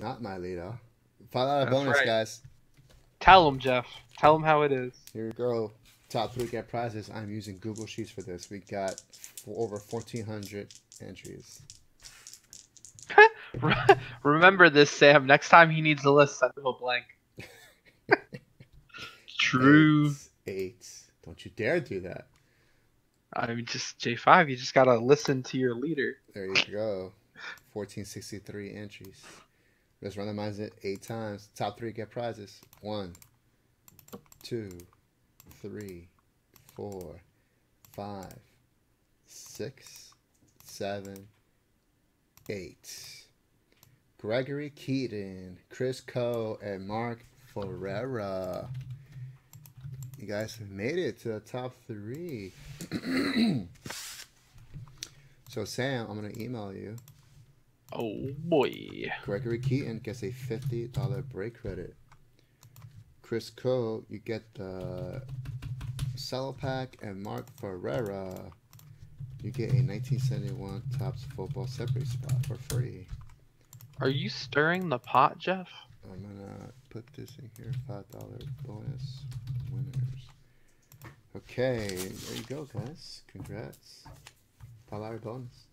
Not my leader. Five dollar That's bonus, right. guys. Tell him, Jeff. Tell him how it is. Here we go. Top three get prizes. I'm using Google Sheets for this. We got over 1,400 entries. Remember this, Sam. Next time he needs a list, send him a blank. True. Eight. Eight. Don't you dare do that. I mean, just J5. You just gotta listen to your leader. There you go. 1463 entries. Let's randomize it eight times. Top three get prizes. One, two, three, four, five, six, seven, eight. Gregory Keaton, Chris Coe, and Mark Ferrera. You guys made it to the top three. so, Sam, I'm going to email you. Oh boy. Gregory Keaton gets a $50 break credit. Chris Coe, you get the cello pack, and Mark Ferrera, you get a 1971 Topps football separate spot for free. Are you stirring the pot, Jeff? I'm gonna put this in here. Five dollar bonus winners. Okay, there you go, guys. Congrats. Five dollar bonus.